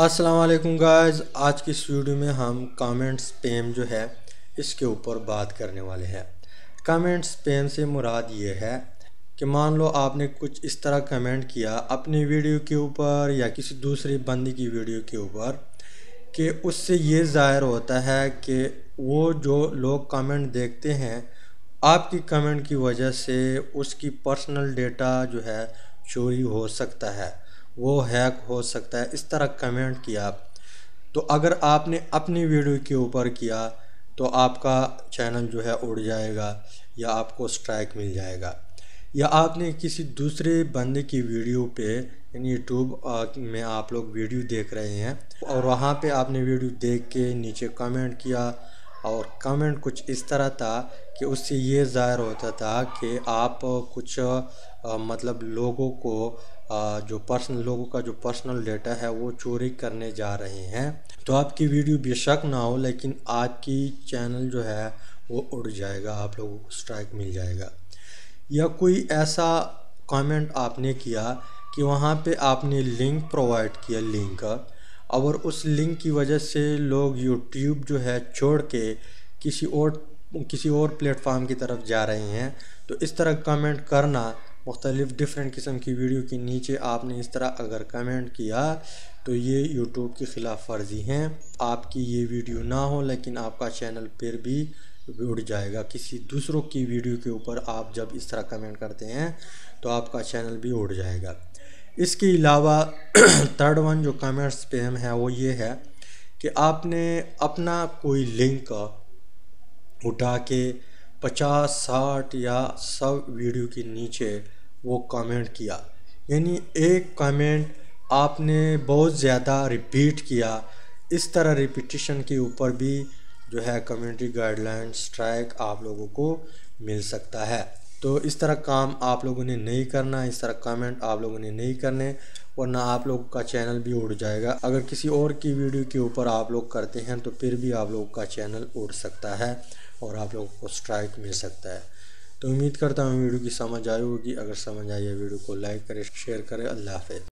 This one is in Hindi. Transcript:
वालेकुम गाइस, आज की इस वीडियो में हम कमेंट स्पैम जो है, इसके ऊपर बात करने वाले हैं। कमेंट स्पैम से मुराद ये है कि मान लो आपने कुछ इस तरह कमेंट किया अपनी वीडियो के ऊपर या किसी दूसरी बंदी की वीडियो के ऊपर कि उससे ये ज़ाहिर होता है कि वो जो लोग कमेंट देखते हैं, आपकी कमेंट की वजह से उसकी पर्सनल डेटा जो है, चोरी हो सकता है। वो हैक हो सकता है। इस तरह कमेंट किया। तो अगर आपने अपनी वीडियो के ऊपर किया तो आपका चैनल जो है उड़ जाएगा या आपको स्ट्राइक मिल जाएगा। या आपने किसी दूसरे बंदे की वीडियो पे, यानी यूट्यूब में आप लोग वीडियो देख रहे हैं, और वहाँ पे आपने वीडियो देख के नीचे कमेंट किया और कमेंट कुछ इस तरह था कि उससे ये ज़ाहिर होता था कि आप कुछ आ, मतलब लोगों को आ, जो पर्सनल लोगों का जो पर्सनल डेटा है वो चोरी करने जा रहे हैं। तो आपकी वीडियो बेशक ना हो लेकिन आपकी चैनल जो है वो उड़ जाएगा आप लोगों को स्ट्राइक मिल जाएगा। या कोई ऐसा कमेंट आपने किया कि वहाँ पे आपने लिंक प्रोवाइड किया लिंक और उस लिंक की वजह से लोग यूट्यूब जो है छोड़ के किसी और किसी और प्लेटफार्म की तरफ़ जा रहे हैं। तो इस तरह कमेंट करना मुख्तलिफ़ डिफरेंट किस्म की वीडियो के नीचे आपने इस तरह अगर कमेंट किया तो ये यूट्यूब की ख़िलाफ़ वर्जी हैं। आपकी ये वीडियो ना हो, लेकिन आपका चैनल फिर भी उड़ जाएगा। किसी दूसरों की वीडियो के ऊपर आप जब इस तरह कमेंट करते हैं तो आपका चैनल भी उड़ जाएगा। इसके अलावा थर्ड वन जो कमेंट स्पैम है, वो ये है कि आपने अपना कोई लिंक उठा के पचास, साठ या सौ वीडियो के नीचे वो कमेंट किया। यानी एक कमेंट आपने बहुत ज़्यादा रिपीट किया। इस तरह रिपीटिशन के ऊपर भी जो है कम्युनिटी गाइडलाइन स्ट्राइक आप लोगों को मिल सकता है। तो इस तरह काम आप लोगों ने नहीं करना, इस तरह कमेंट आप लोगों ने नहीं करने, वरना आप लोग का चैनल भी उड़ जाएगा। अगर किसी और की वीडियो के ऊपर आप लोग करते हैं तो फिर भी आप लोगों का चैनल उड़ सकता है और आप लोगों को स्ट्राइक मिल सकता है। तो उम्मीद करता हूँ वीडियो की समझ आई होगी। अगर समझ आई है, वीडियो को लाइक करें शेयर करें। अल्लाह हाफ़